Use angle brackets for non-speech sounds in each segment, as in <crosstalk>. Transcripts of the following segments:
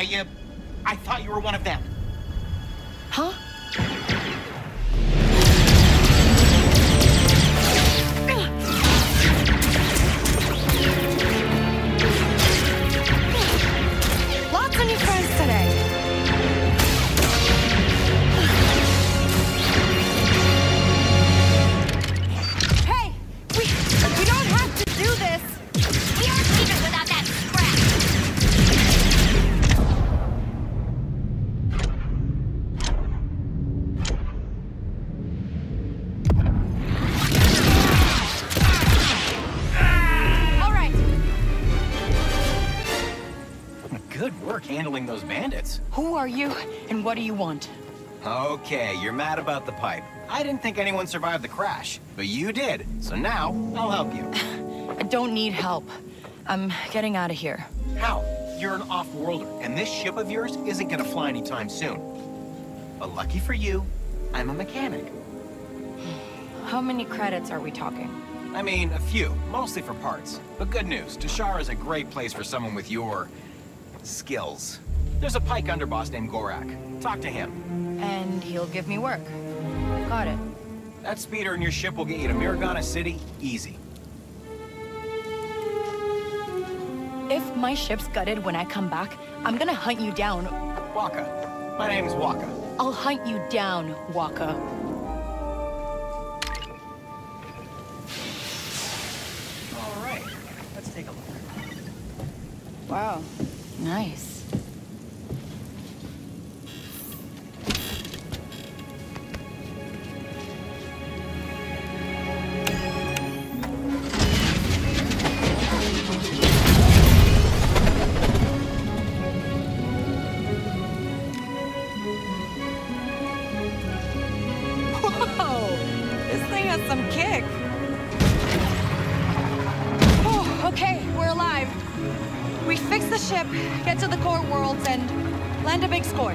I, uh, I thought you were one of them. Want? Okay, you're mad about the pipe. I didn't think anyone survived the crash, but you did. So now, I'll help you. <sighs> I don't need help. I'm getting out of here. How? You're an off-worlder, and this ship of yours isn't gonna fly anytime soon. But lucky for you, I'm a mechanic. <sighs> How many credits are we talking? I mean, a few, mostly for parts. But good news, Toshara is a great place for someone with your... skills. There's a Pike underboss named Gorak. Talk to him. And he'll give me work. Got it. That speeder in your ship will get you to Mirogana City easy. If my ship's gutted when I come back, I'm gonna hunt you down. Waka. My name's Waka. I'll hunt you down, Waka. All right, let's take a look. Wow. Nice. Ship, get to the core worlds, and land a big score.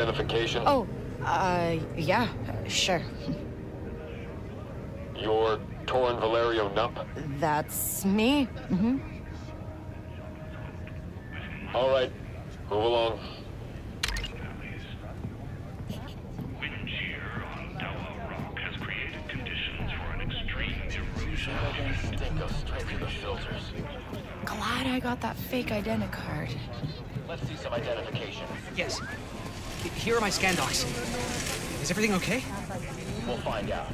identification? Oh, uh, yeah, sure. You're Torn Valerio Nup? That's me. Mm -hmm. my scan docs. Is everything okay? We'll find out.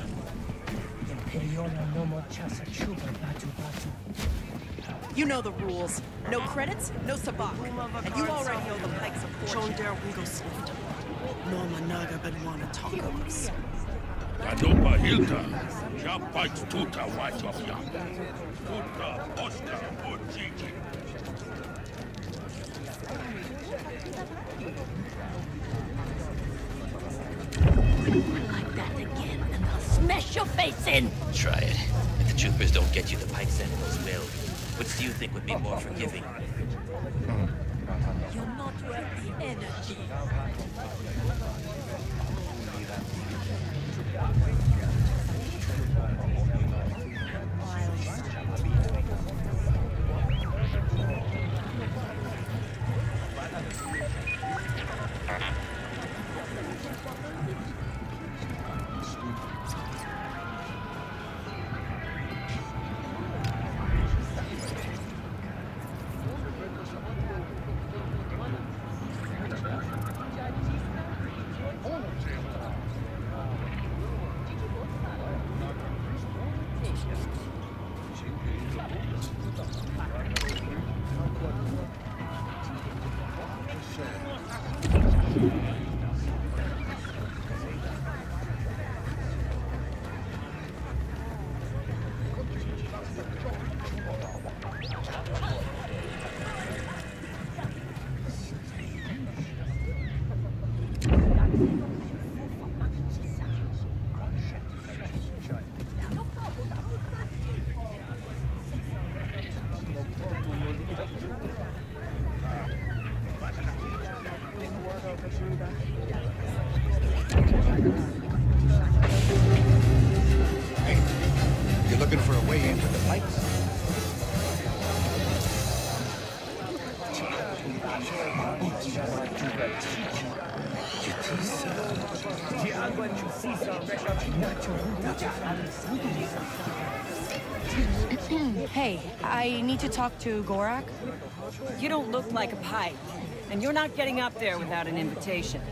You know the rules. No credits, no sabacc. And you already know the pikes of fortune. Jonder Wiggleswift. Norma Naga Benwana Tacos. Adopa Hilda. Japite Tuta Wajofya. Tuta Osta Ojiki like that again, and I'll smash your face in. Try it. If the troopers don't get you, the pike sentinels will. Which do you think would be more forgiving? You're not worth the energy. Talk to Gorak. You don't look like a Pike, and you're not getting up there without an invitation.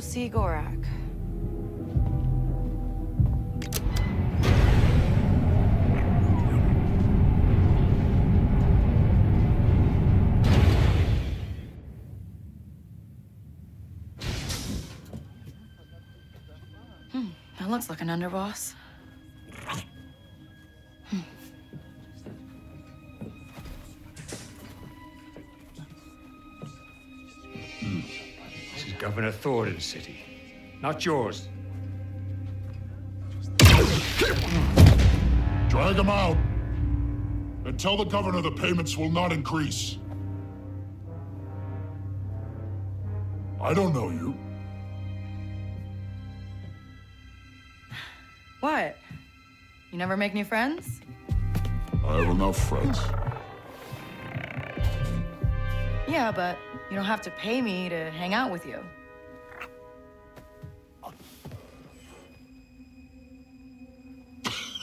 See Gorak. Hmm, that looks like an underboss. This is Governor Thornton's city, not yours. Drag him out. And tell the governor the payments will not increase. I don't know you. What? You never make new friends? I have enough friends. Yeah, but you don't have to pay me to hang out with you.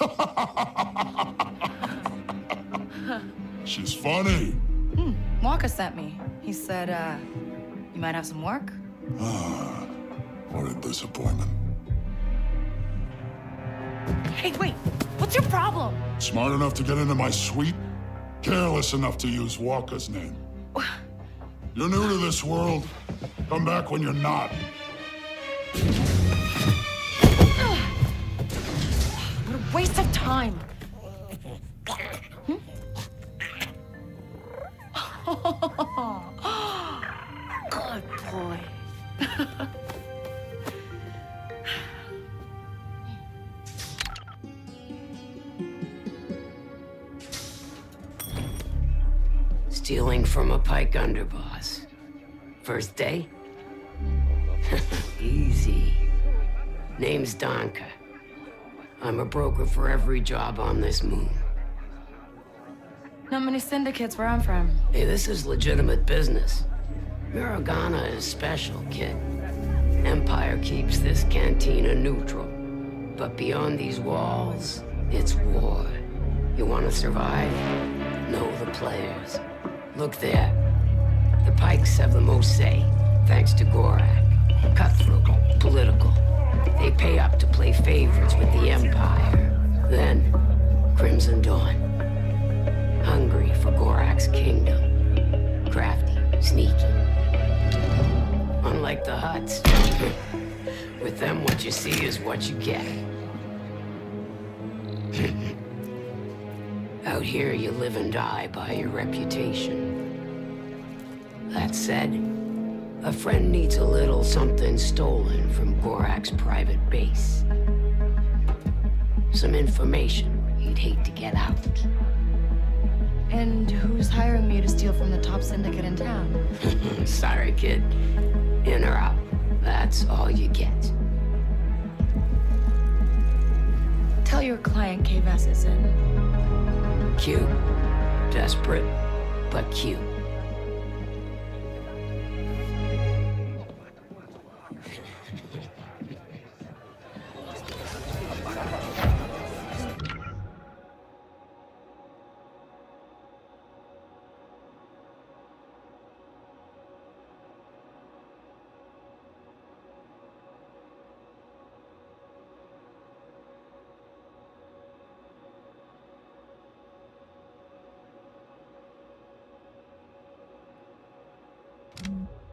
<laughs> She's funny. Hmm, Waka sent me. He said, uh, you might have some work? Ah, what a disappointment. Hey, wait, what's your problem? Smart enough to get into my suite? Careless enough to use Waka's name. You're new to this world. Come back when you're not. Waste of time. Hmm? <laughs> Good boy. Stealing from a Pike underboss. First day? <laughs> Easy. Name's Donka. I'm a broker for every job on this moon. Not many syndicates where I'm from. Hey, this is legitimate business. Mirogana is special, kid. Empire keeps this cantina neutral. But beyond these walls, it's war. You want to survive? Know the players. Look there. The Pikes have the most say, thanks to Gorak. Cutthroat, political. They pay up to play favorites with the Empire. Then, Crimson Dawn. Hungry for Gorak's kingdom. Crafty, sneaky. Unlike the Hutts. <laughs> With them, what you see is what you get. <laughs> Out here, you live and die by your reputation. That said, a friend needs a little something stolen from Gorak's private base. Some information he'd hate to get out. And who's hiring me to steal from the top syndicate in town? <laughs> Sorry, kid. In or out. That's all you get. Tell your client Kay Vess is in. Cute. Desperate, but cute. Mm-hmm.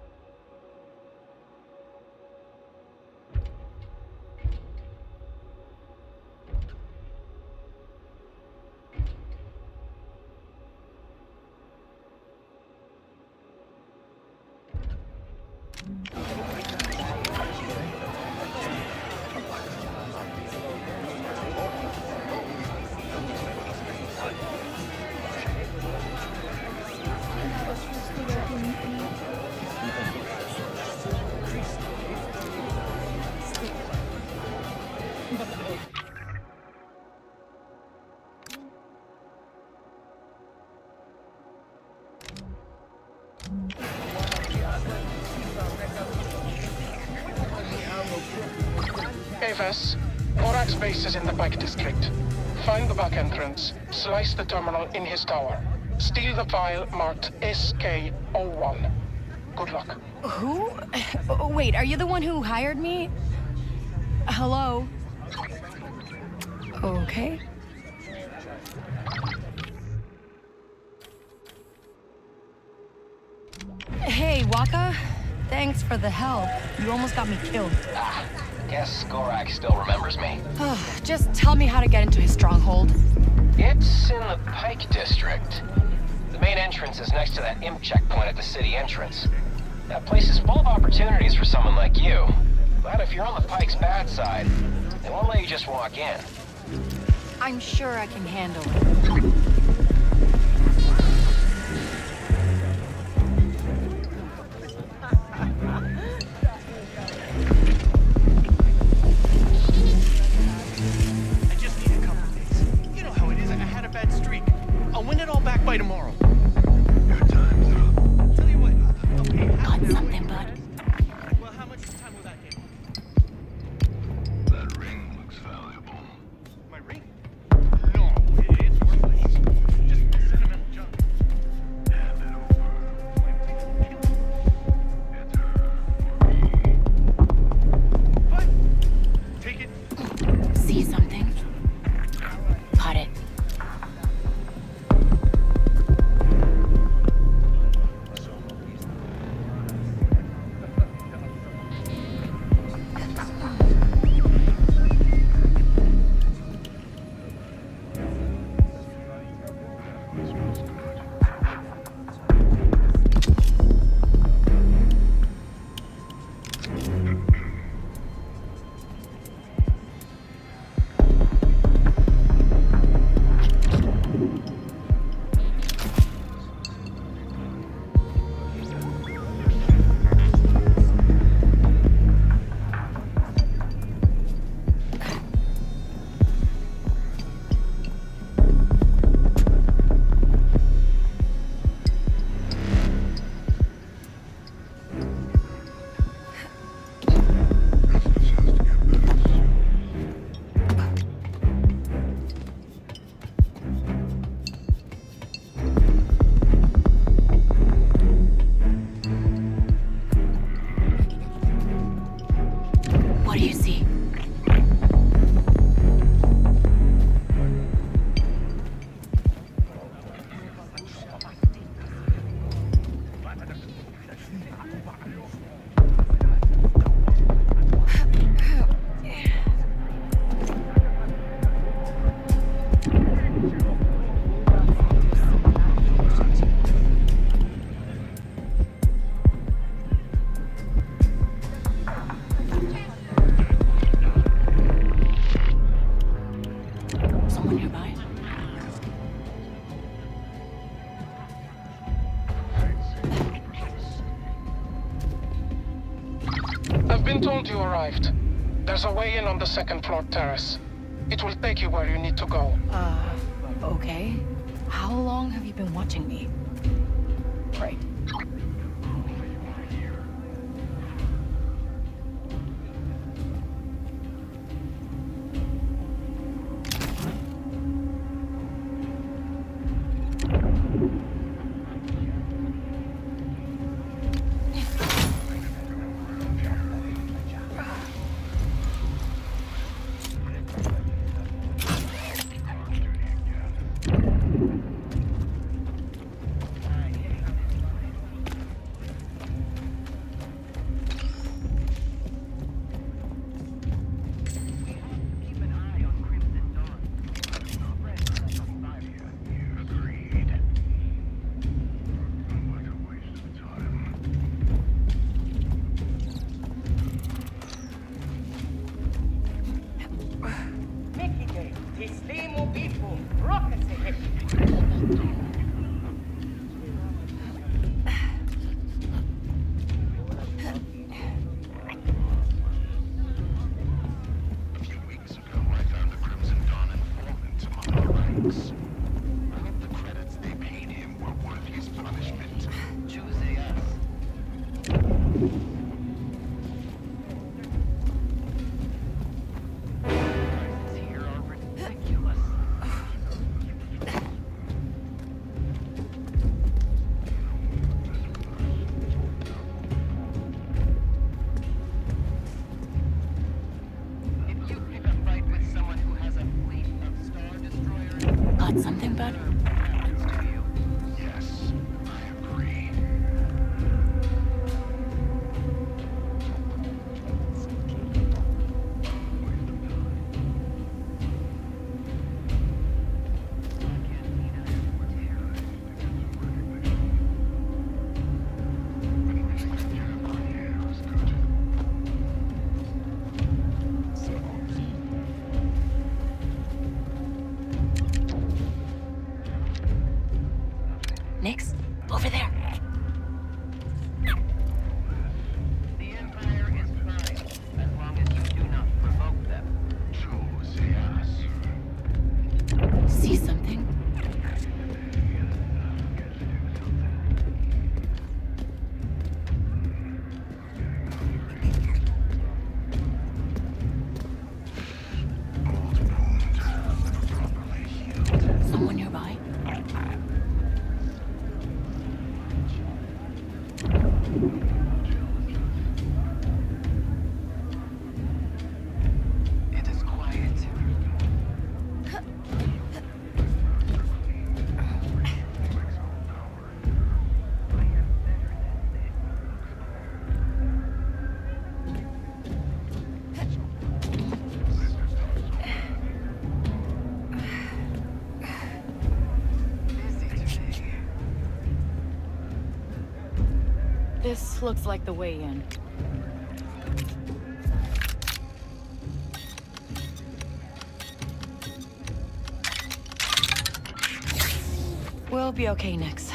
Avis, Gorak's base is in the Pike District. Find the back entrance, slice the terminal in his tower. Steal the file marked SK01. Good luck. Who? <laughs> Wait, are you the one who hired me? Hello? Okay. Hey, Waka. Thanks for the help. You almost got me killed. Guess Gorak still remembers me. <sighs> Just tell me how to get into his stronghold. It's in the Pike District. The main entrance is next to that imp checkpoint at the city entrance. That place is full of opportunities for someone like you. But if you're on the Pike's bad side, they won't let you just walk in. I'm sure I can handle it. There's a way in on the second floor terrace. It will take you where you need to go. Uh, okay. How long have you been watching me? Looks like the way in. We'll be okay, Nix.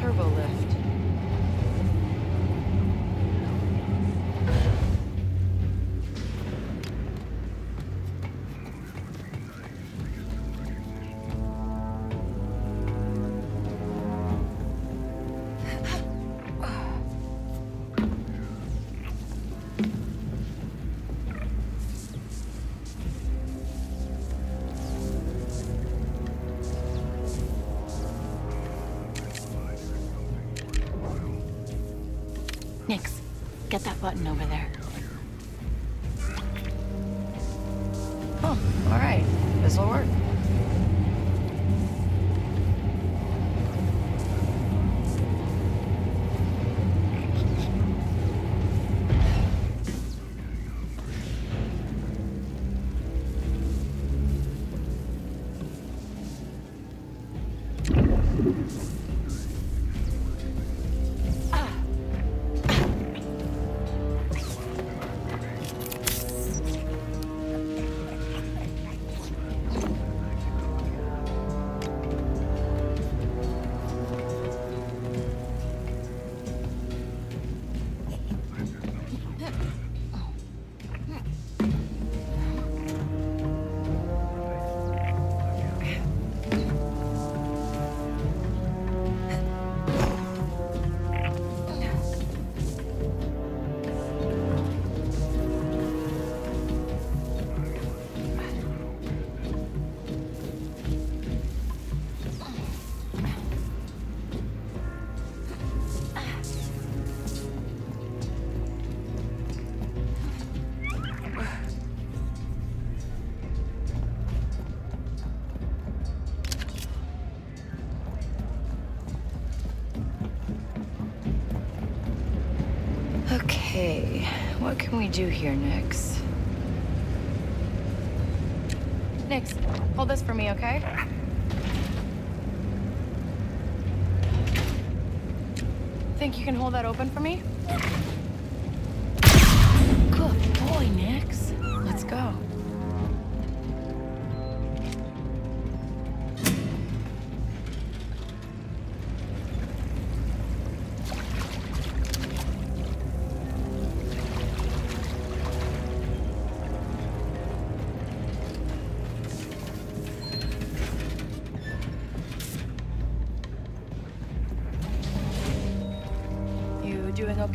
turbo lift. That button over there. Can we do here, Nix? Nix, hold this for me, okay? Think you can hold that open for me?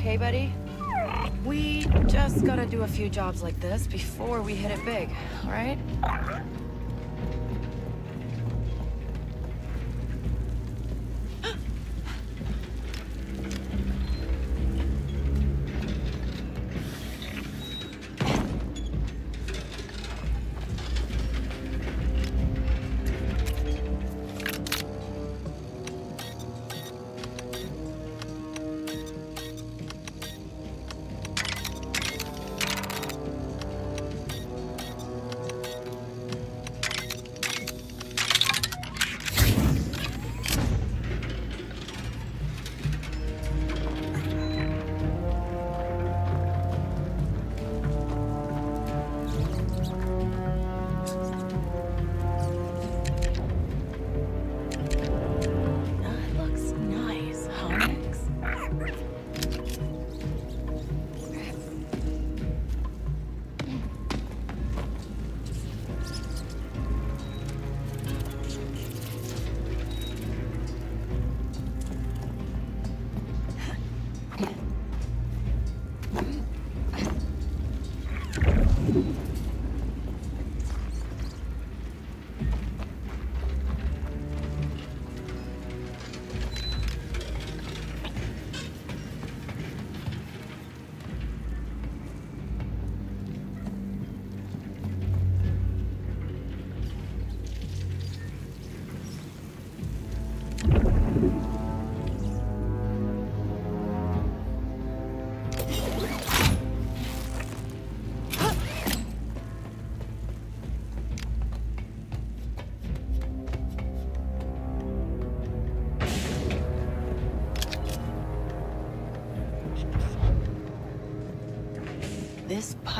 Okay, buddy? We just gotta do a few jobs like this before we hit it big, all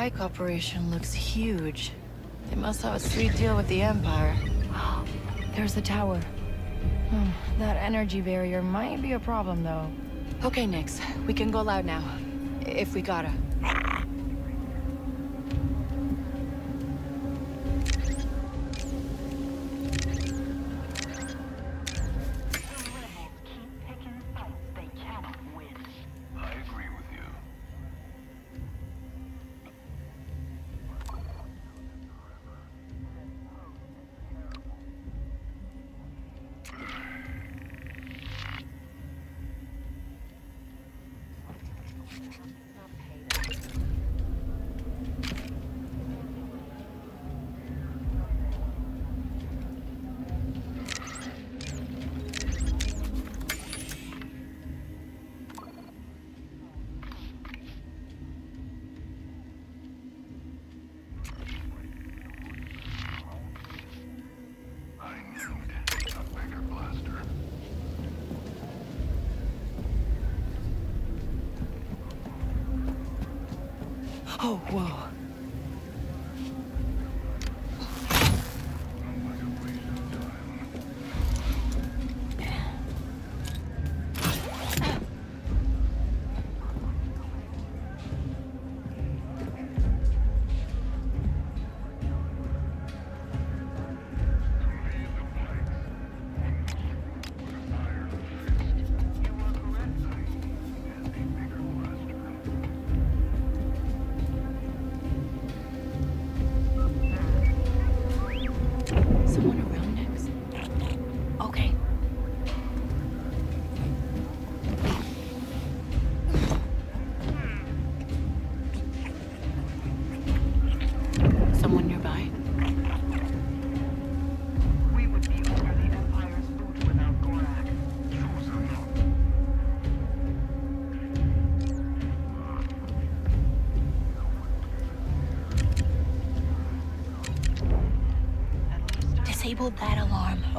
Pike operation looks huge. They must have a sweet deal with the Empire. <gasps> There's the tower. Hmm, that energy barrier might be a problem, though. Okay, Nix. We can go loud now. If we gotta.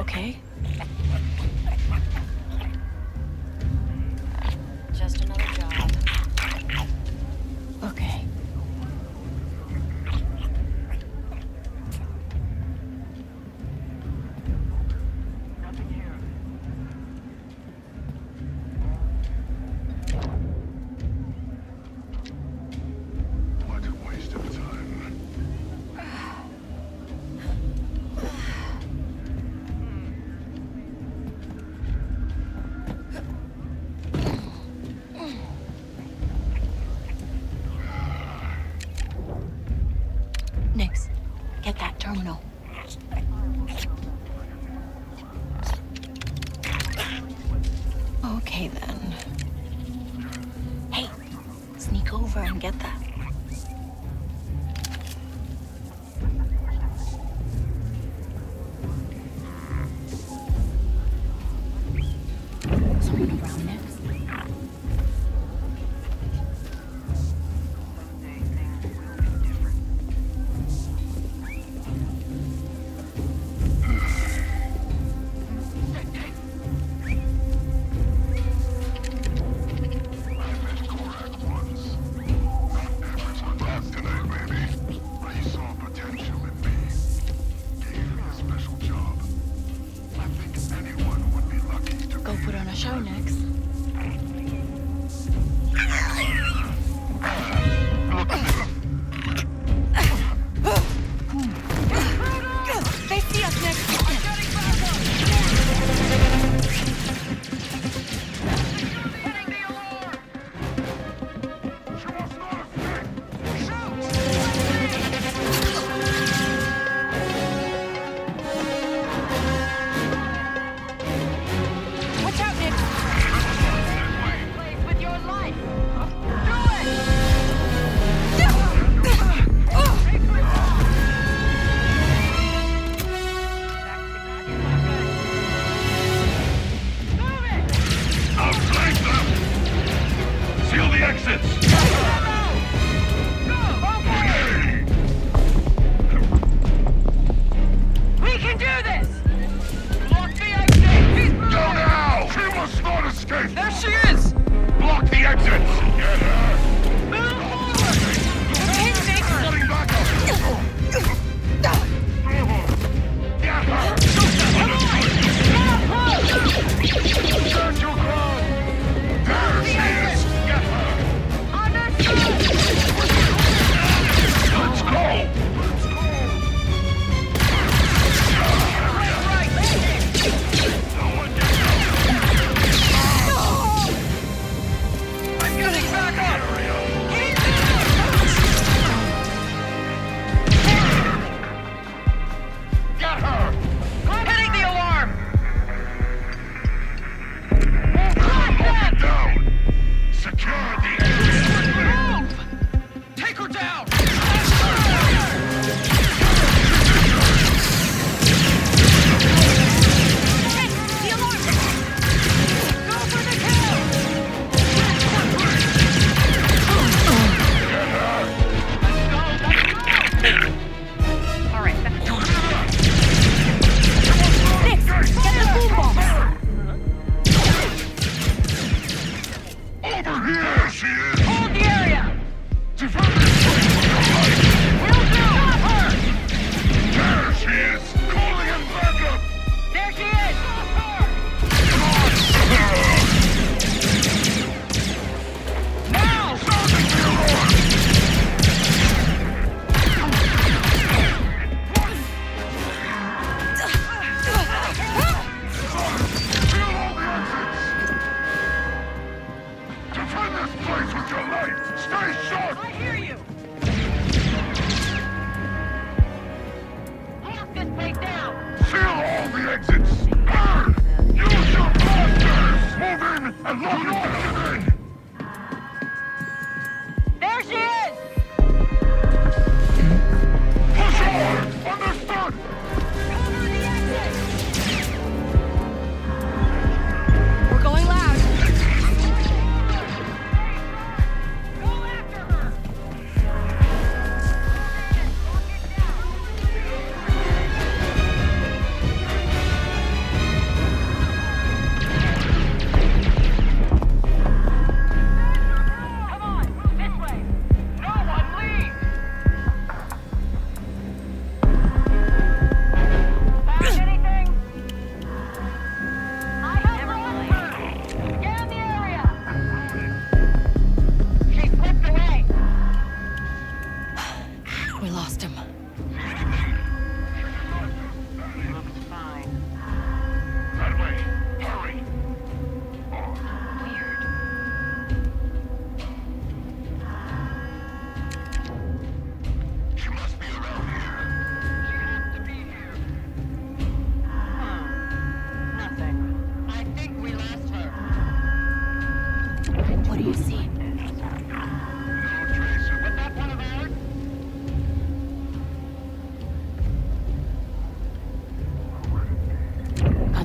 Okay?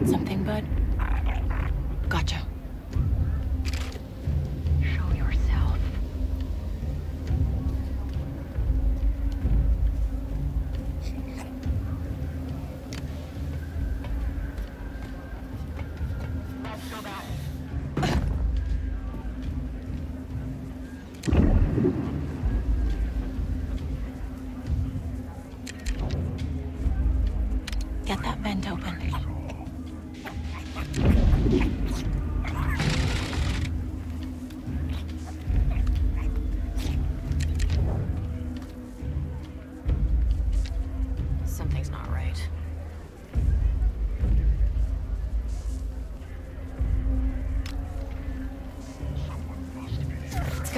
something, bud?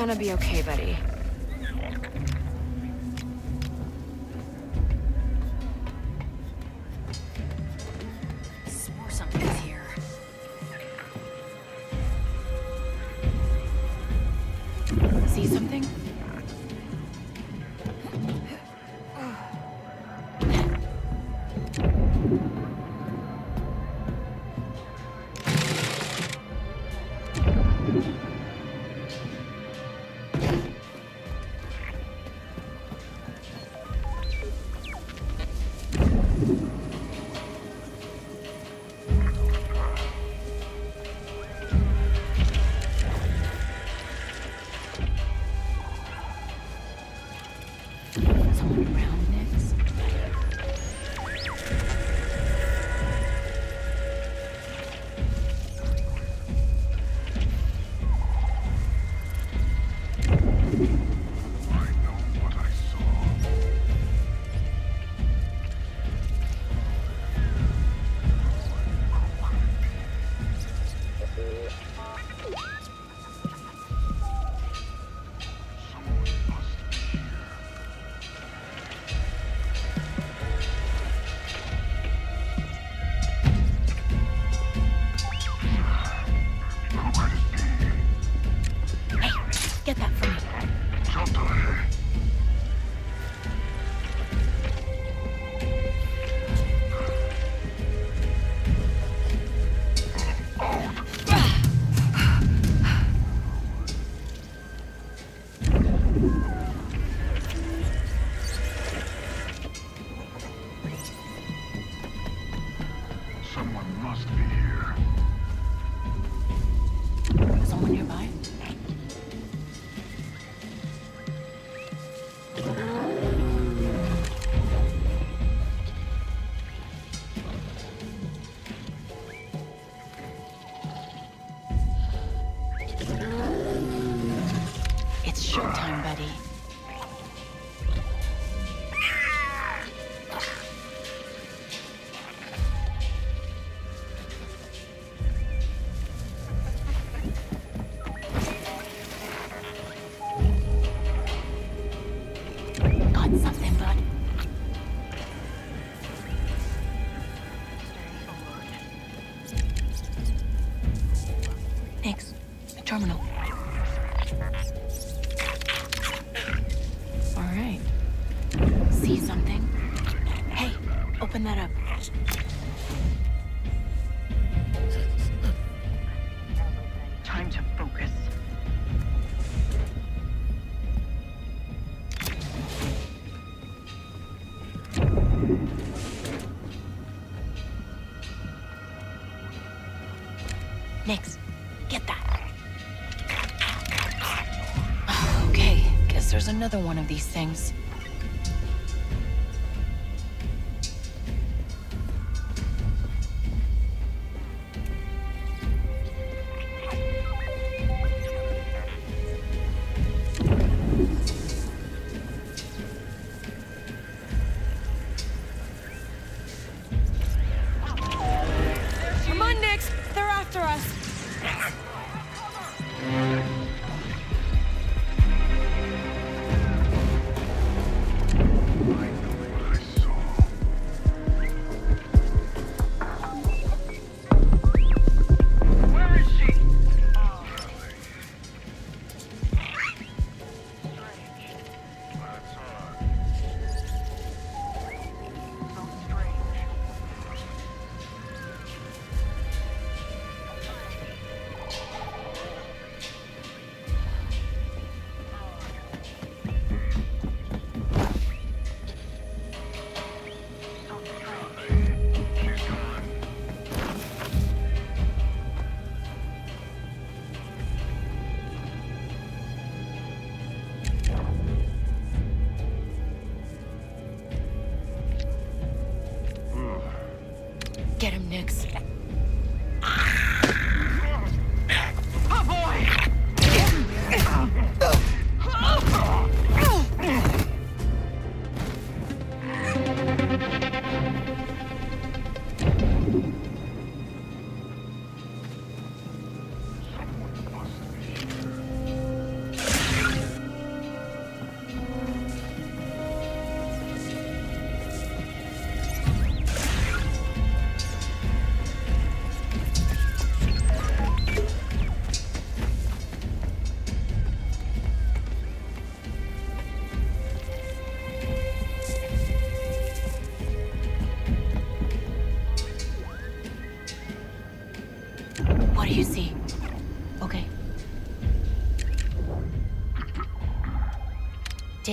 gonna be okay, buddy. another one of these things.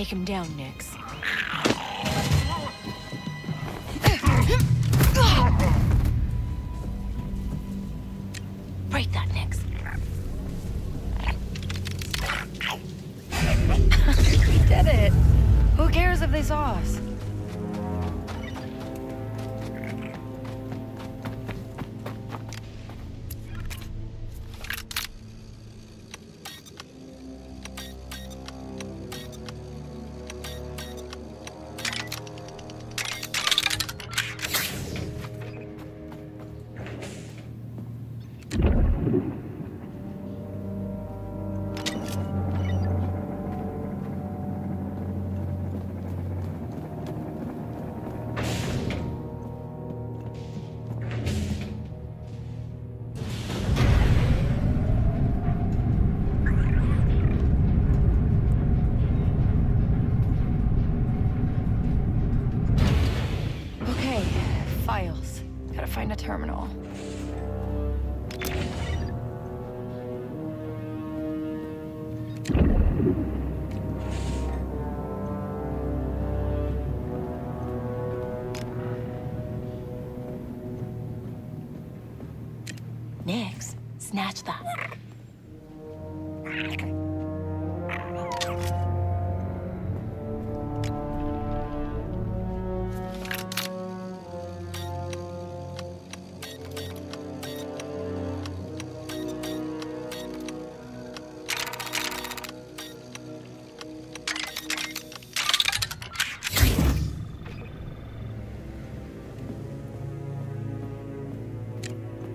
Take him down, Nix. Break that, Nix. <laughs> we did it. Who cares if they saw us?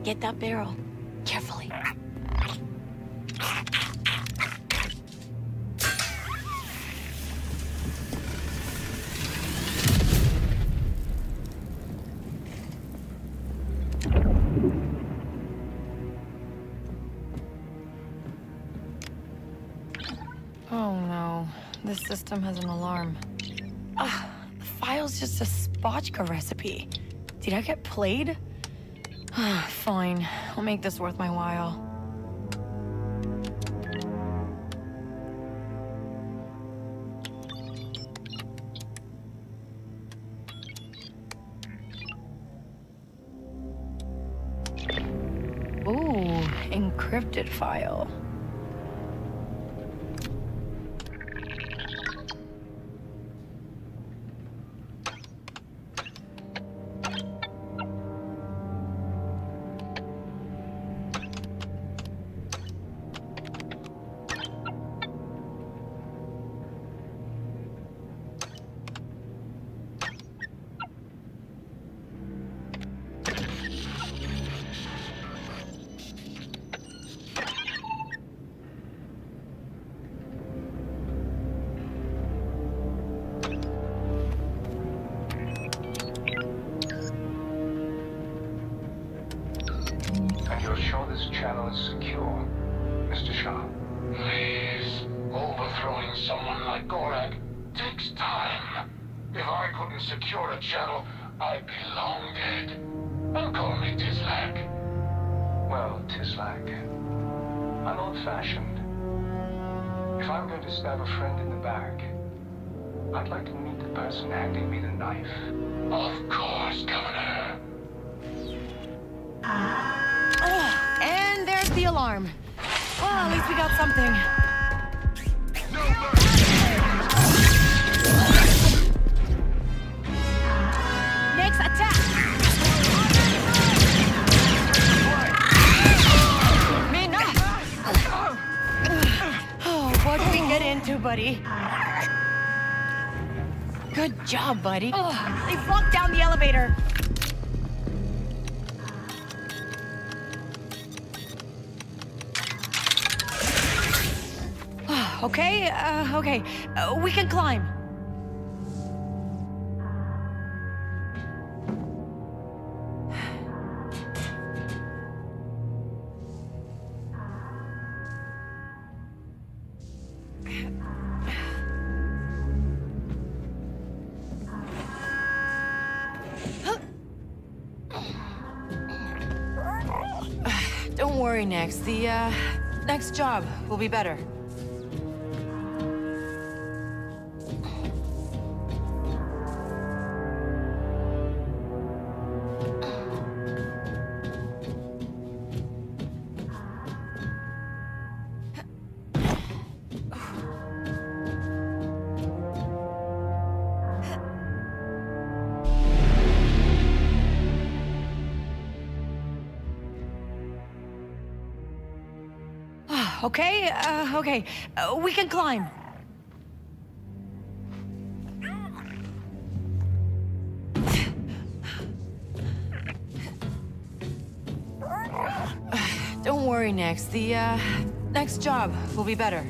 Get that barrel. Carefully. Oh no. This system has an alarm. Ah, the file's just a spotchka recipe. Did I get played? I'll make this worth my while. Mr. Please. Overthrowing someone like Gorak takes time. If I couldn't secure a channel, I'd be long dead. And call me Tislak. Well, Tislak, I'm old-fashioned. If I'm going to stab a friend in the back, I'd like to meet the person handing me the knife. Of course, Governor. Oh, and there's the alarm. Well, at least we got something. Next attack! Oh, what we get into, buddy? Good job, buddy. Ugh, they've down the elevator. Okay, uh, okay. Uh, we can climb. Don't worry, Nix. The, uh, next job will be better. Okay, uh. We can climb. <sighs> Don't worry, Nix. The, uh, next job will be better.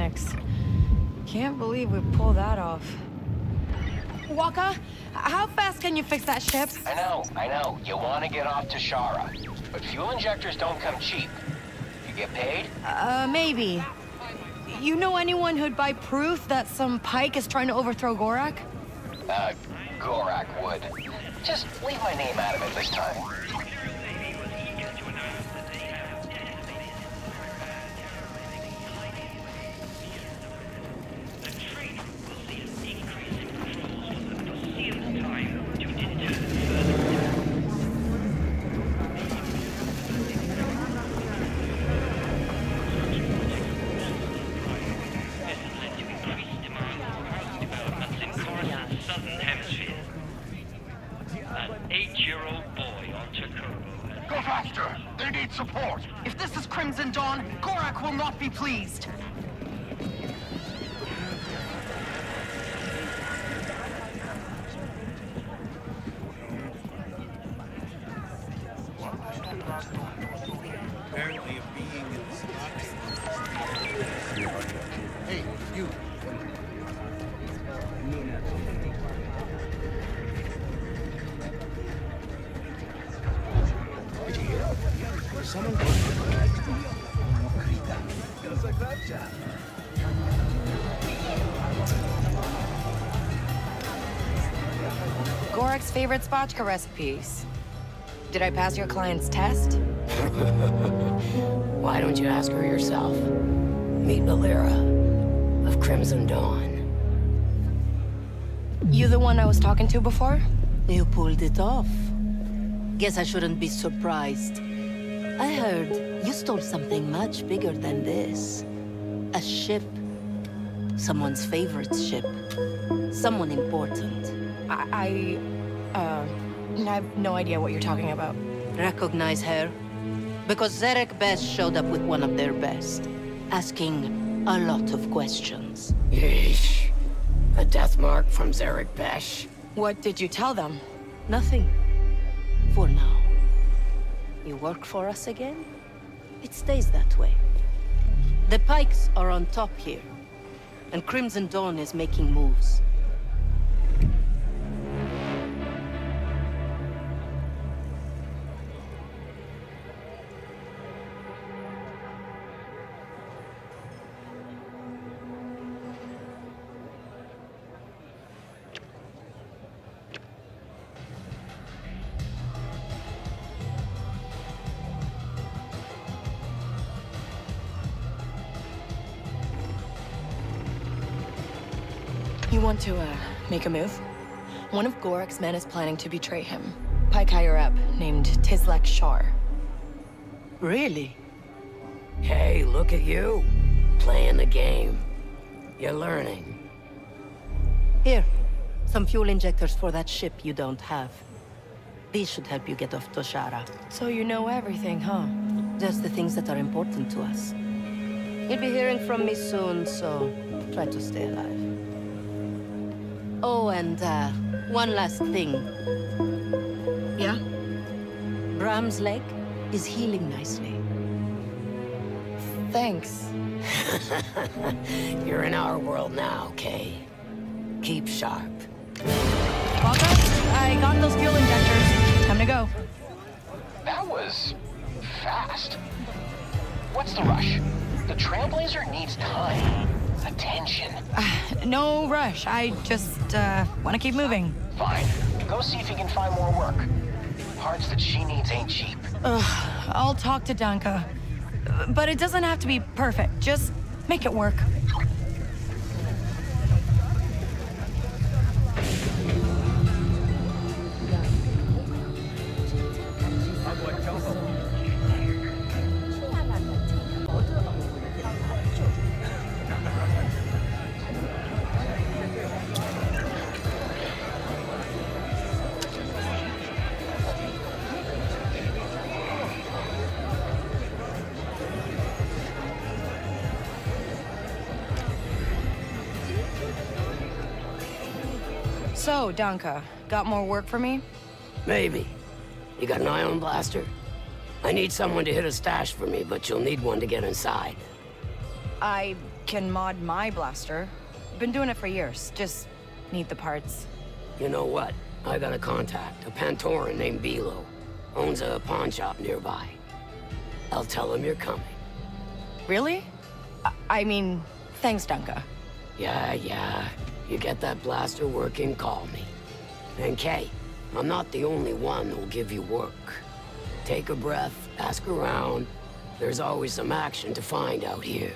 Nix. Can't believe we pulled that off. Waka, how fast can you fix that ship? I know, I know. You want to get off Toshara. But fuel injectors don't come cheap. You get paid? Uh, maybe. You know anyone who'd buy proof that some pike is trying to overthrow Gorak? Uh, Gorak would. Just leave my name out of it this time. Pleased. Favorite spotchka recipes. Did I pass your client's test? <laughs> Why don't you ask her yourself? Meet Valera of Crimson Dawn. You the one I was talking to before? You pulled it off. Guess I shouldn't be surprised. I heard you stole something much bigger than this. A ship. Someone's favorite ship. Someone important. I... I... Uh... I have no idea what you're talking about. Recognize her? Because Zerek Besh showed up with one of their best. Asking a lot of questions. Yeesh. A death mark from Zerek Besh. What did you tell them? Nothing. For now. You work for us again? It stays that way. The Pikes are on top here. And Crimson Dawn is making moves. Make a move? One of Gorak's men is planning to betray him. Pike higher up, named Tislek Shar. Really? Hey, look at you. Playing the game. You're learning. Here. Some fuel injectors for that ship you don't have. These should help you get off Toshara. So you know everything, huh? Just the things that are important to us. You'll be hearing from me soon, so try to stay alive. Oh, and uh, one last thing. Yeah? Bram's leg is healing nicely. Thanks. <laughs> You're in our world now, Kay. Keep sharp. Waka, I got those fuel injectors. Time to go. That was... fast. What's the rush? The Trailblazer needs time. Attention. <sighs> No rush. I just, uh, want to keep moving. Fine. Go see if you can find more work. Parts that she needs ain't cheap. Ugh, I'll talk to Danka. But it doesn't have to be perfect. Just make it work. Danka, got more work for me? Maybe. You got an ion blaster? I need someone to hit a stash for me, but you'll need one to get inside. I can mod my blaster. Been doing it for years. Just need the parts. You know what? I got a contact, a Pantoran named Bilo. Owns a pawn shop nearby. I'll tell him you're coming. Really? I, I mean, thanks, Dunka. Yeah, yeah. You get that blaster working, call me. And Kay, I'm not the only one who'll give you work. Take a breath, ask around. There's always some action to find out here.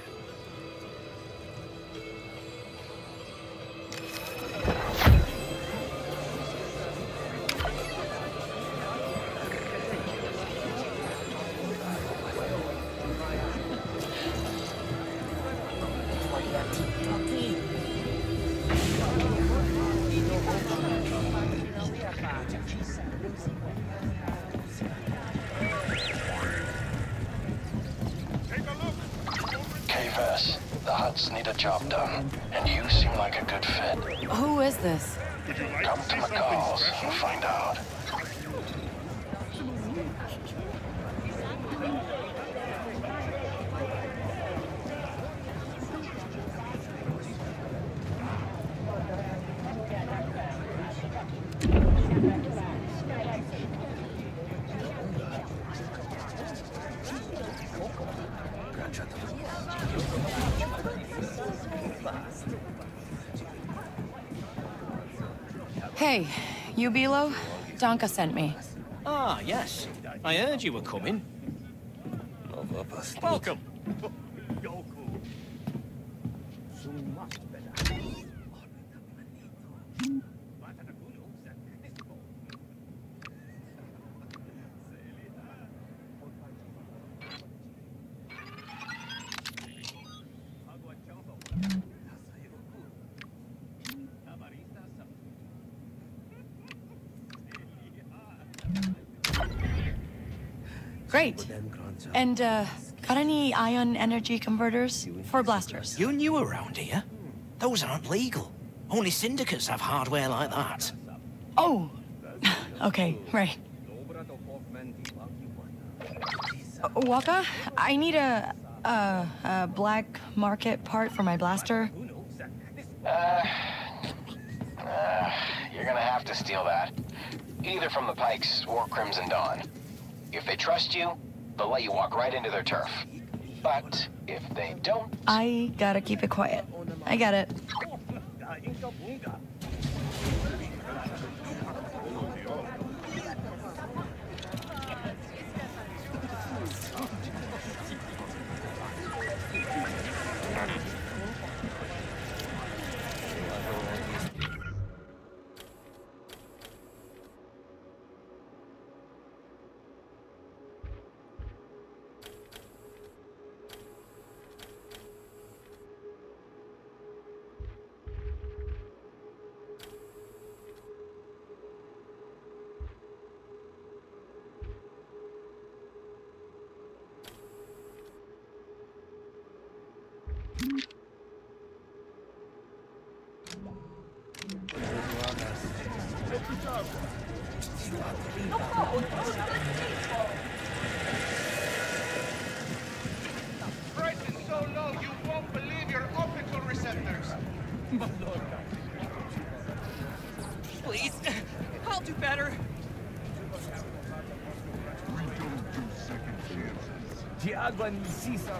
You Bilo? Donka sent me. Ah, yes. I heard you were coming. Welcome. Great. And, uh, got any ion energy converters? For blasters. You're new around here. Those aren't legal. Only syndicates have hardware like that. Oh! <laughs> okay, right. Uh, Waka, I need a, a, a black market part for my blaster. Uh, uh, you're gonna have to steal that. Either from the Pikes or Crimson Dawn. If they trust you, they'll let you walk right into their turf. But if they don't, I gotta keep it quiet. I get it. <laughs>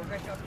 Record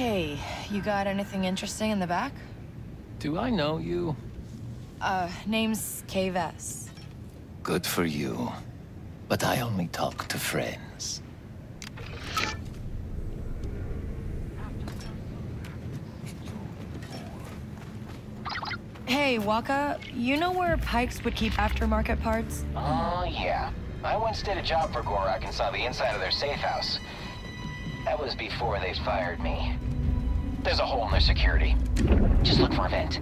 Hey, you got anything interesting in the back? Do I know you? Uh, name's Kay Vess. Good for you. But I only talk to friends. Hey, Waka, you know where Pikes would keep aftermarket parts? Oh, yeah. I once did a job for Gorak and saw the inside of their safe house. That was before they fired me. There's a hole in their security. Just look for a vent.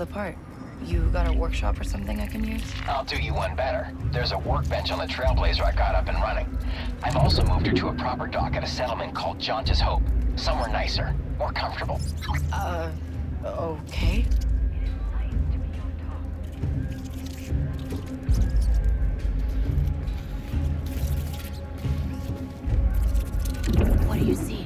The part. You got a workshop or something I can use? I'll do you one better. There's a workbench on the Trailblazer I got up and running. I've also moved her to a proper dock at a settlement called Jaunta's Hope. Somewhere nicer, more comfortable. Uh, okay. What do you see?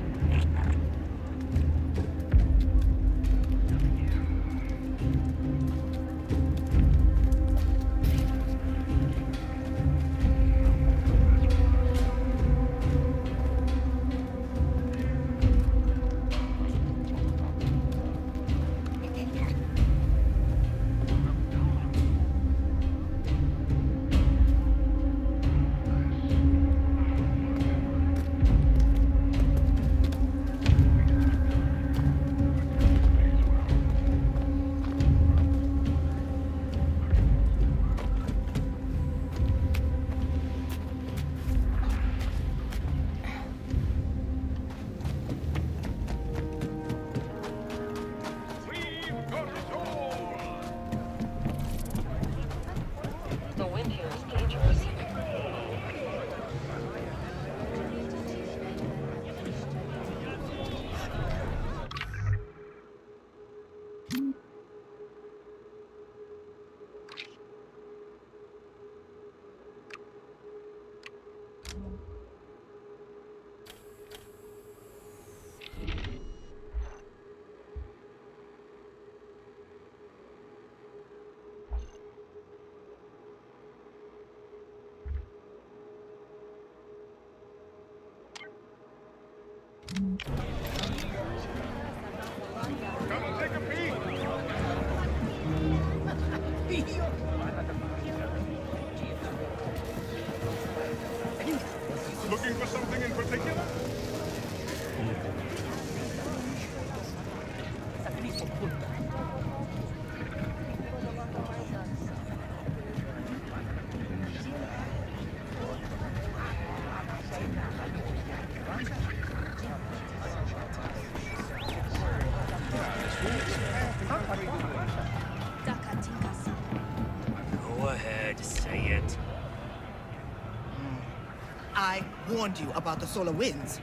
Warned you about the solar winds.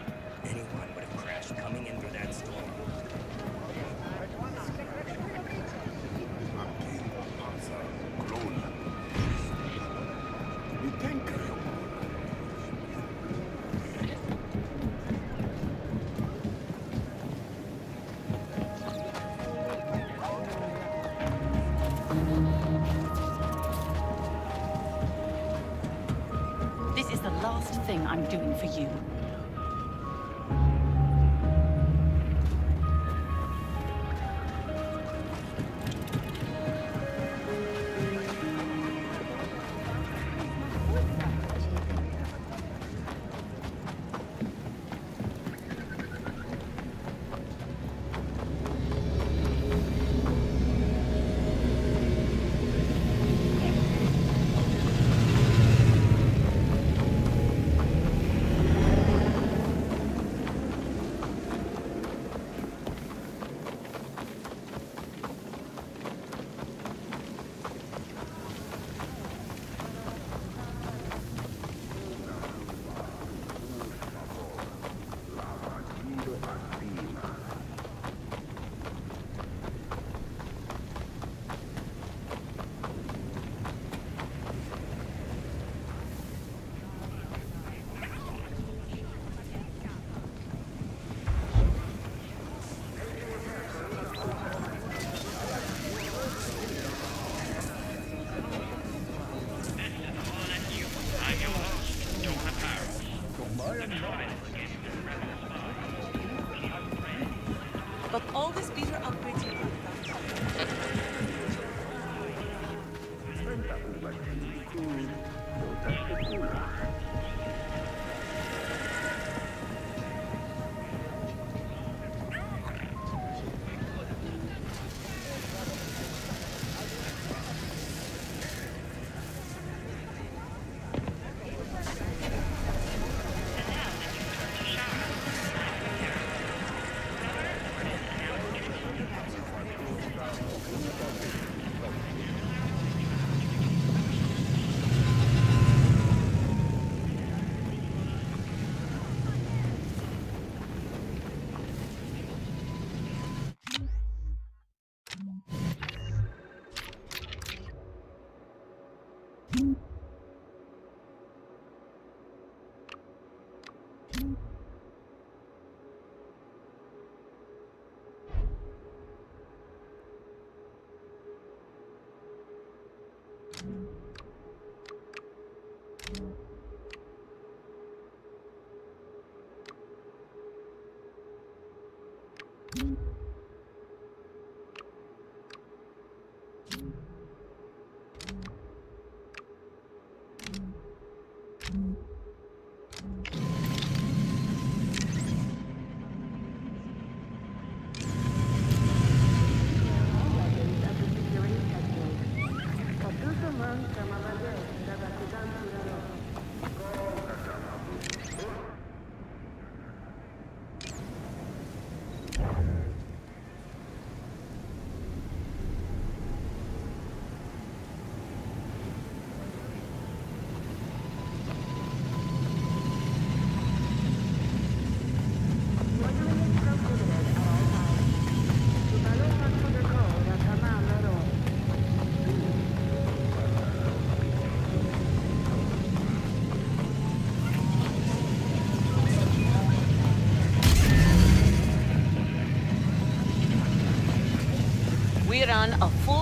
We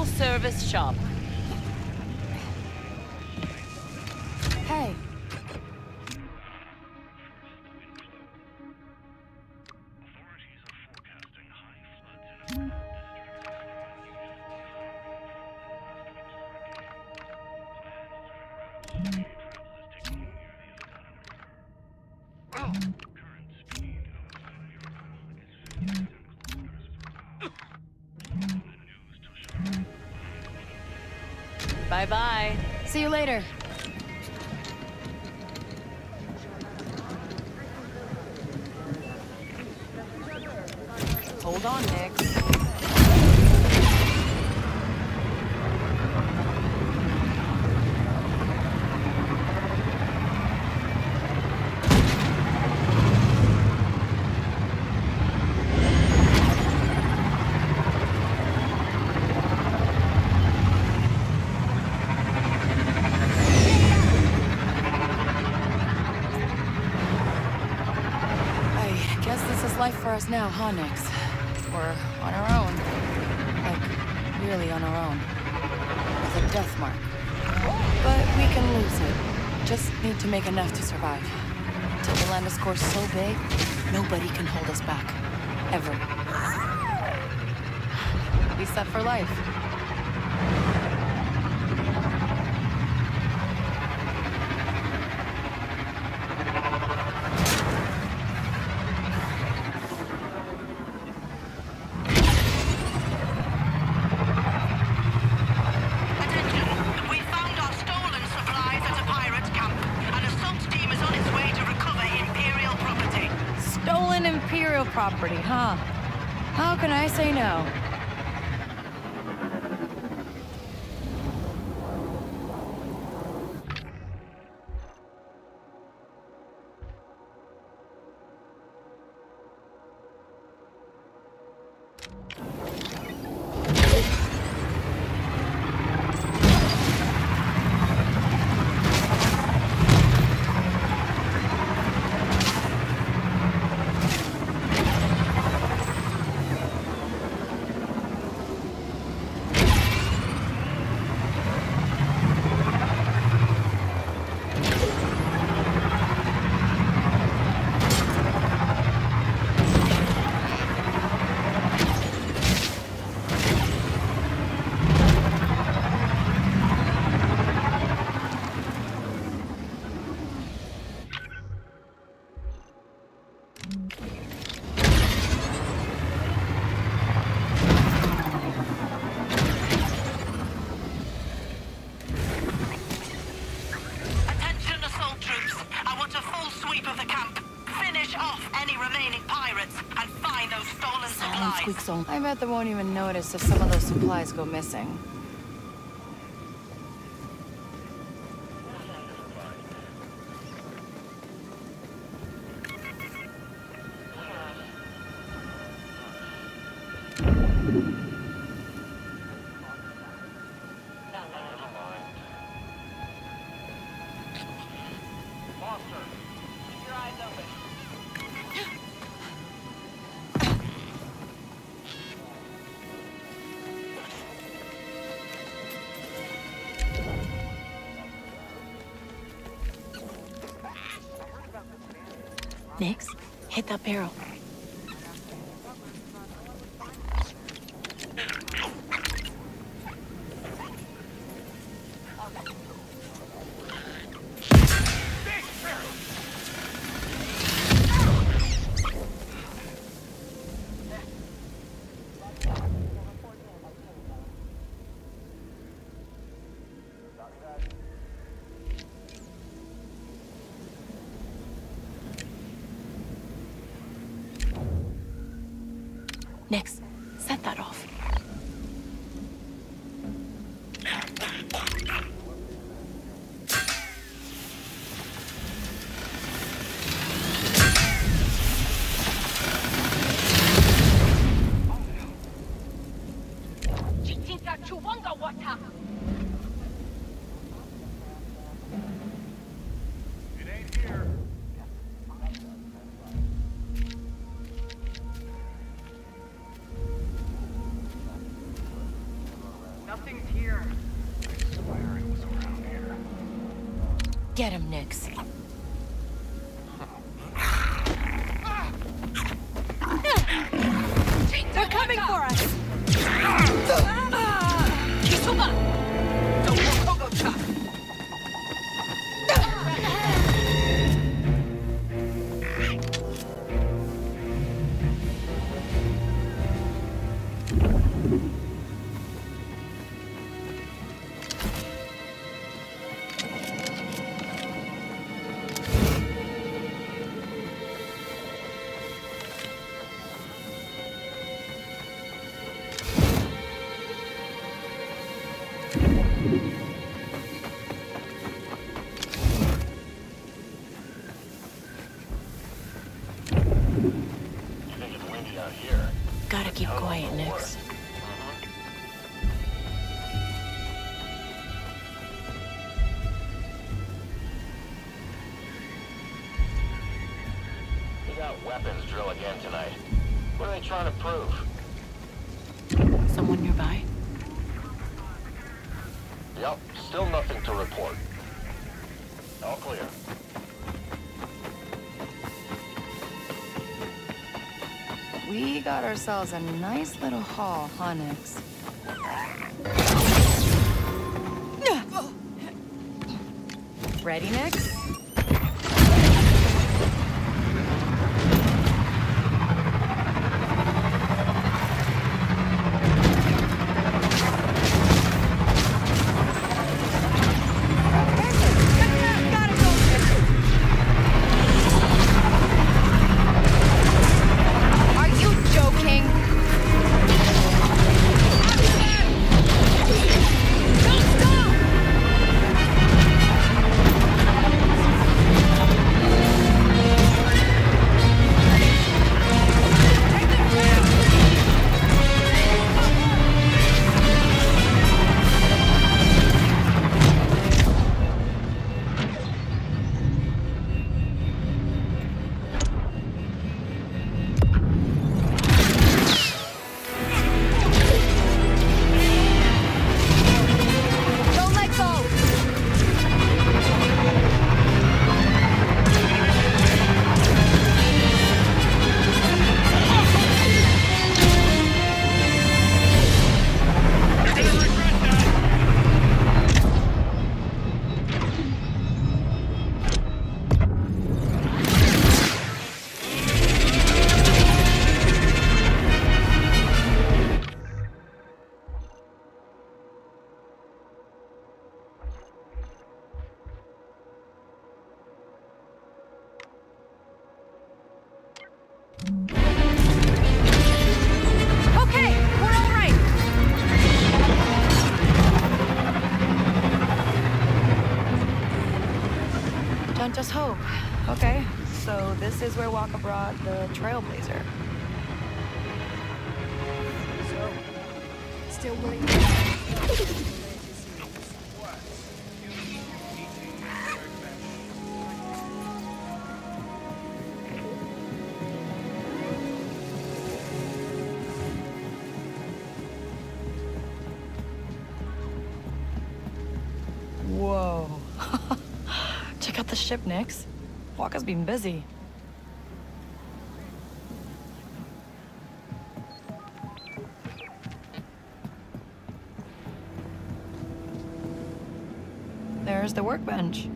a full-service shop. Hey. Bye-bye. See you later. Hold on, Nix. I guess this us now, huh, Nix? We're on our own. Like, really on our own. With a death mark. But we can lose it. Just need to make enough to survive. Till the land is course so big, nobody can hold us back. Ever. <sighs> We set for life. I bet they won't even notice if some of those supplies go missing. Nix, hit that barrel. trying to prove? Someone nearby? Yep, still nothing to report. All clear. We got ourselves a nice little haul, huh, Ready, Nick? has been busy. There's the workbench.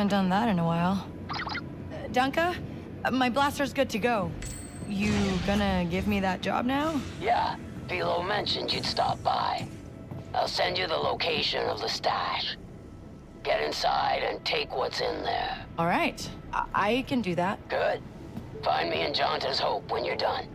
Haven't done that in a while. Uh, Dunka, my blaster's good to go. You gonna give me that job now? Yeah, Bilo mentioned you'd stop by. I'll send you the location of the stash. Get inside and take what's in there. All right, I, I can do that. Good. Find me in Jaunta's Hope when you're done.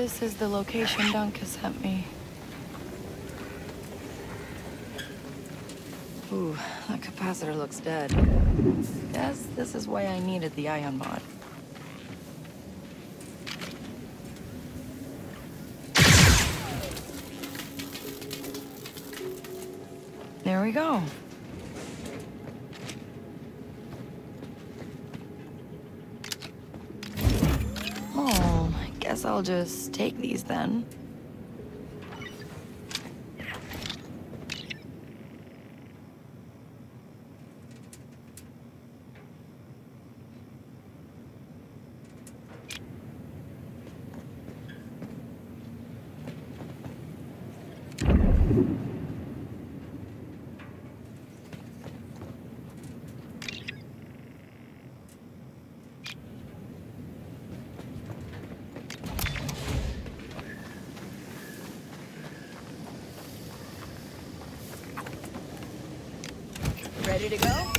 This is the location Dunka sent me. Ooh, that capacitor looks dead. Guess this is why I needed the ion mod. I'll just take these then. Ready to go?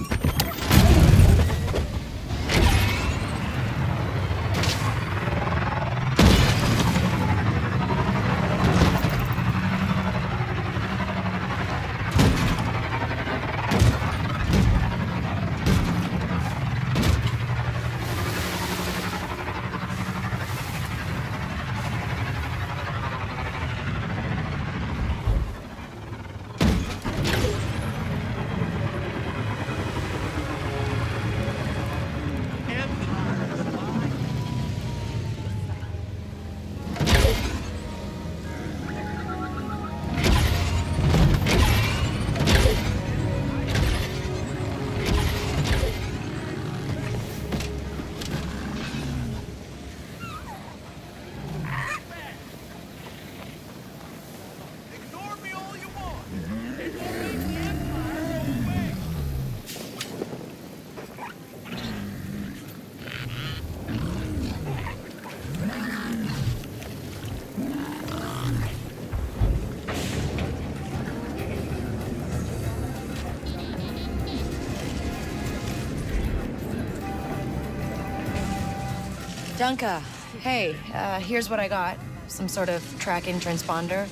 Dunka, hey, uh, here's what I got. Some sort of tracking transponder.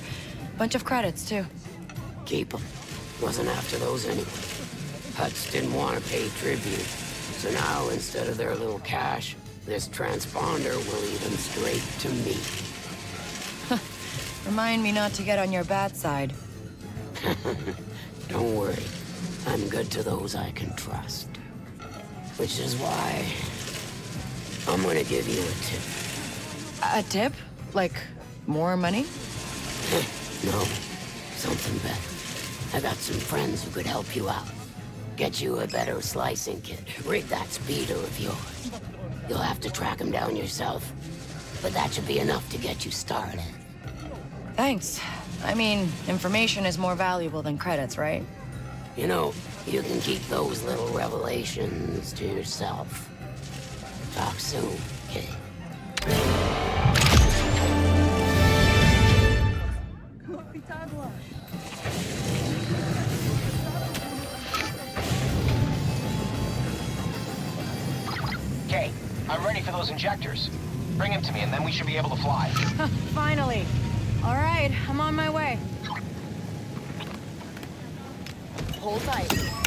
Bunch of credits, too. Keep them. Wasn't after those anyway. Hutts didn't want to pay tribute. So now, instead of their little cash, this transponder will lead them straight to me. <laughs> Remind me not to get on your bad side. <laughs> Don't worry. I'm good to those I can trust. Which is why... I'm gonna give you a tip. A tip? Like, more money? <laughs> no, something better. I got some friends who could help you out. Get you a better slicing kit. Rig that speeder of yours. You'll have to track him down yourself. But that should be enough to get you started. Thanks. I mean, information is more valuable than credits, right? You know, you can keep those little revelations to yourself. Talk soon, kid. Okay, I'm ready for those injectors. Bring them to me, and then we should be able to fly. <laughs> Finally. All right, I'm on my way. Hold tight.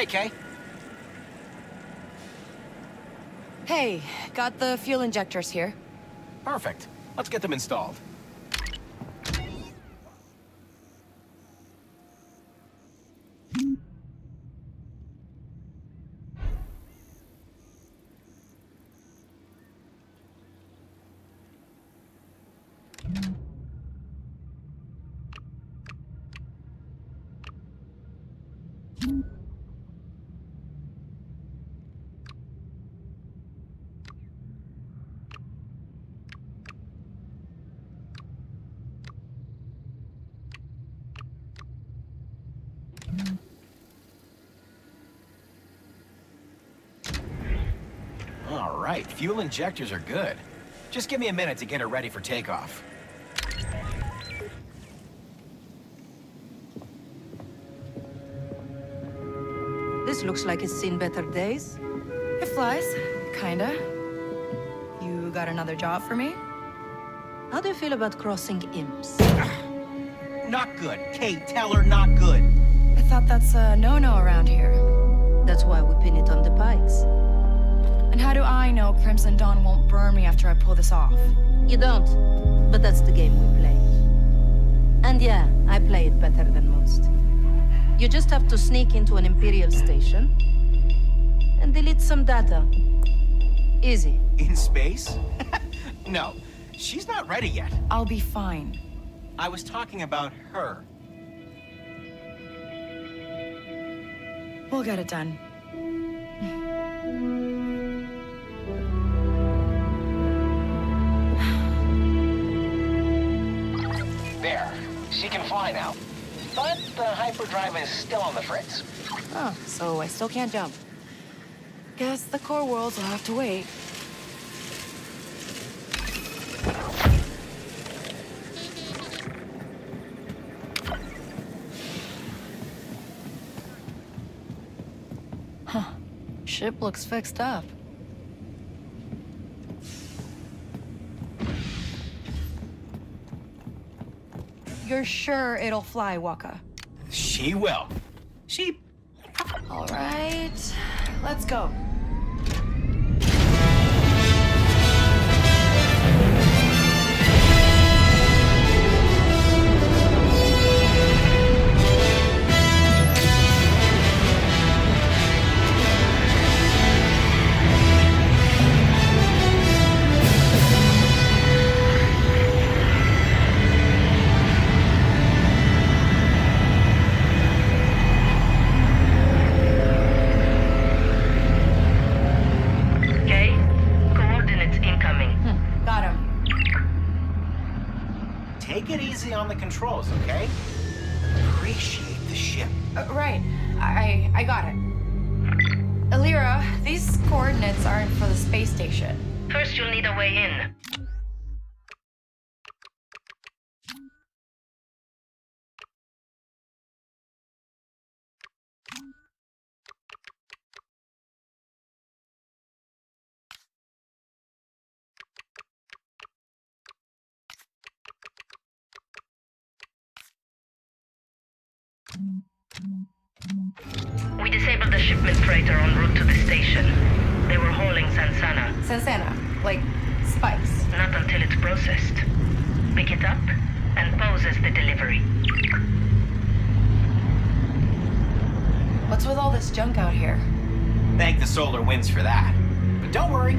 Hey, Kay. Hey, got the fuel injectors here. Perfect. Let's get them installed. All right, fuel injectors are good. Just give me a minute to get her ready for takeoff. This looks like it's seen better days. It flies. Kinda. You got another job for me? How do you feel about crossing imps? <sighs> Not good. Kate, tell her not good. I thought that's a no-no around here. That's why we pin it on the pikes. And how do I know Crimson Dawn won't burn me after I pull this off? You don't, but that's the game we play. And yeah, I play it better than most. You just have to sneak into an Imperial station and delete some data. Easy. In space? <laughs> no, she's not ready yet. I'll be fine. I was talking about her. We'll get it done. Hyperdrive is still on the fritz. Oh, so I still can't jump. Guess the core worlds will have to wait. Huh. Ship looks fixed up. You're sure it'll fly, Waka? She will. She... All right, let's go. Take it easy on the controls, okay? Appreciate the ship. Uh, right. I I got it. Alira, these coordinates aren't for the space station. First, you'll need a way in. wins for that. But don't worry,